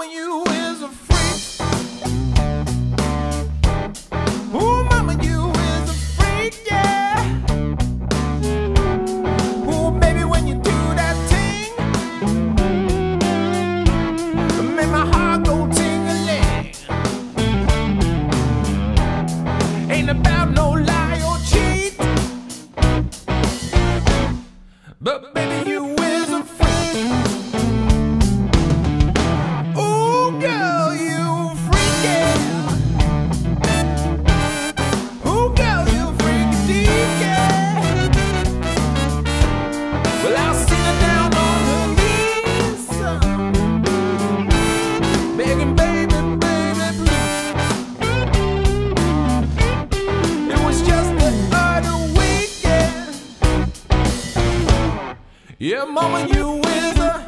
mama, you Yeah, mama, you is a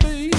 baby.